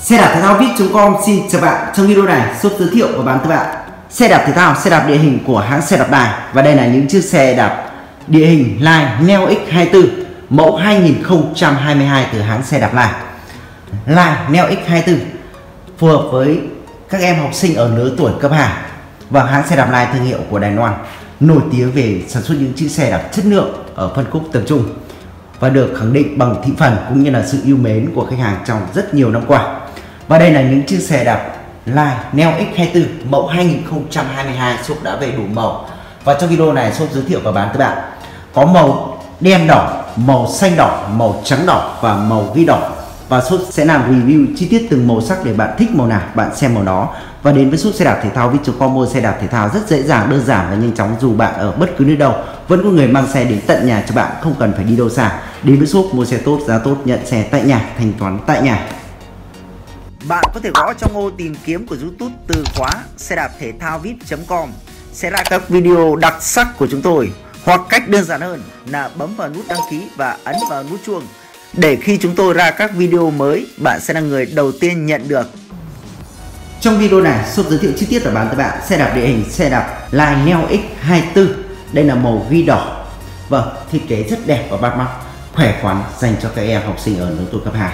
Xe đạp thể thao vip.com xin chào bạn. Trong video này, shop giới thiệu và bán tới bạn xe đạp thể thao, xe đạp địa hình của hãng xe đạp đài và đây là những chiếc xe đạp địa hình Line Neo X24 mẫu 2022 từ hãng xe đạp Line. Line Neo X24 phù hợp với các em học sinh ở lứa tuổi cấp 2 và hãng xe đạp Line thương hiệu của Đài Loan nổi tiếng về sản xuất những chiếc xe đạp chất lượng ở phân khúc tầm trung và được khẳng định bằng thị phần cũng như là sự yêu mến của khách hàng trong rất nhiều năm qua. Và đây là những chiếc xe đạp Line Neo X24 mẫu 2022 shop đã về đủ màu. Và trong video này shop giới thiệu và bán tới bạn có màu đen đỏ, màu xanh đỏ, màu trắng đỏ và màu ghi đỏ. Và shop sẽ làm review chi tiết từng màu sắc để bạn thích màu nào, bạn xem màu đó. Và đến với shop xe đạp thể thao Vichocom mua xe đạp thể thao rất dễ dàng, đơn giản và nhanh chóng dù bạn ở bất cứ nơi đâu vẫn có người mang xe đến tận nhà cho bạn không cần phải đi đâu xa. Đến với shop mua xe tốt, giá tốt, nhận xe tại nhà, thanh toán tại nhà. Bạn có thể gõ trong ô tìm kiếm của YouTube từ khóa xe đạp thể thao vip.com sẽ ra các video đặc sắc của chúng tôi. Hoặc cách đơn giản hơn là bấm vào nút đăng ký và ấn vào nút chuông. Để khi chúng tôi ra các video mới, bạn sẽ là người đầu tiên nhận được. Trong video này shop giới thiệu chi tiết và bán tới bạn xe đạp địa hình xe đạp Line Neo X24 đây là màu ghi đỏ. Vâng thiết kế rất đẹp và bắt mắt, khỏe khoắn dành cho các em học sinh ở lứa tuổi cấp 2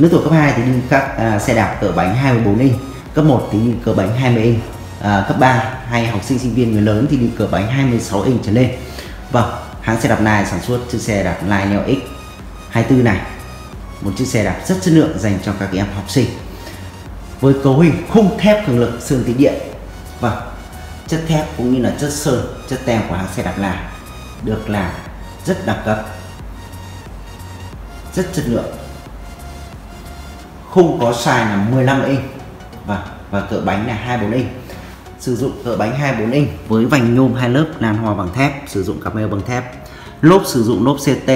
lứa tuổi cấp 2 thì đi các à, xe đạp cỡ bánh 24 inch cấp 1 thì đi cỡ bánh 20 inch à, cấp 3 hay học sinh sinh viên người lớn thì đi cỡ bánh 26 inch trở lên. Vâng hãng xe đạp này sản xuất chiếc xe đạp Line Neo X 24 này một chiếc xe đạp rất chất lượng dành cho các em học sinh. Với cấu hình khung thép cường lực sơn tĩnh điện. Và chất thép cũng như là chất sơn chất tem của hãng xe đạp là được làm rất đặc cấp rất chất lượng khung có size là 15 inch. Và và cỡ bánh là 24 inch. Sử dụng cỡ bánh 24 inch với vành nhôm hai lớp nan hoa bằng thép, sử dụng cặp bằng thép. Lốp sử dụng lốp CT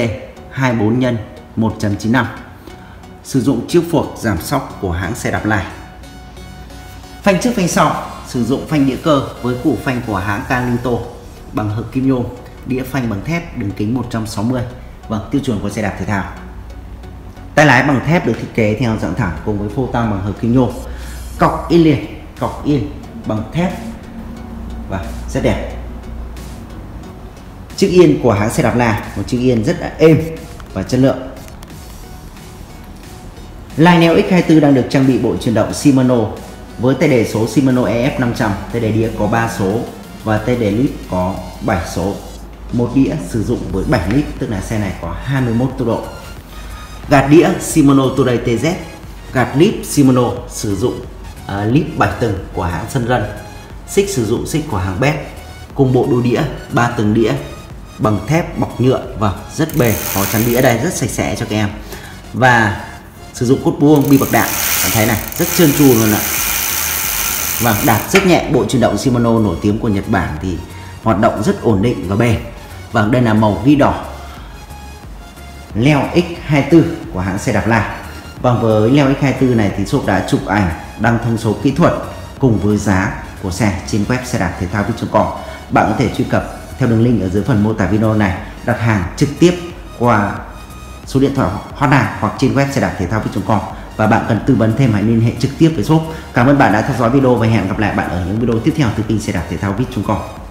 24 nhân 1.95 sử dụng chiếc phuộc giảm sóc của hãng xe đạp này phanh trước phanh sau, sử dụng phanh đĩa cơ với củ phanh của hãng Calito bằng hợp kim nhôm, đĩa phanh bằng thép, đường kính 160 vâng tiêu chuẩn của xe đạp thể thao tay lái bằng thép được thiết kế theo dạng thẳng cùng với phô tăng bằng hợp kim nhôm cọc yên liền cọc yên bằng thép và rất đẹp chiếc yên của hãng xe đạp là một chiếc yên rất là êm và chất lượng Line Neo X24 đang được trang bị bộ chuyển động Shimano với tay đề số Shimano EF500, tay đề đĩa có 3 số và tay đề lip có 7 số. Một đĩa sử dụng với 7 lít tức là xe này có 21 tốc độ. Gạt đĩa Shimano Today TZ, gạt lip Shimano sử dụng uh, lip 7 tầng của hãng Sân Rân, xích sử dụng xích của hãng Best, cùng bộ đôi đĩa 3 tầng đĩa bằng thép bọc nhựa. Và rất bền, có chắn đĩa đây rất sạch sẽ cho các em. Và sử dụng cốt buông bi bậc đạn, bạn thấy này rất trơn tru luôn ạ. Vâng, và đạp rất nhẹ bộ chuyển động Shimano nổi tiếng của Nhật Bản thì hoạt động rất ổn định và bền. Và đây là màu ghi đỏ. Leo X24 của hãng xe đạp La và vâng, với Leo X24 này thì shop đã chụp ảnh đăng thông số kỹ thuật cùng với giá của xe trên web xe đạp thể thao com bạn có thể truy cập theo đường link ở dưới phần mô tả video này đặt hàng trực tiếp qua số điện thoại hotline hoặc trên web xe đạp thể thao com và bạn cần tư vấn thêm hãy liên hệ trực tiếp với shop. Cảm ơn bạn đã theo dõi video và hẹn gặp lại bạn ở những video tiếp theo từ kênh xe đạp thể thao vip.com.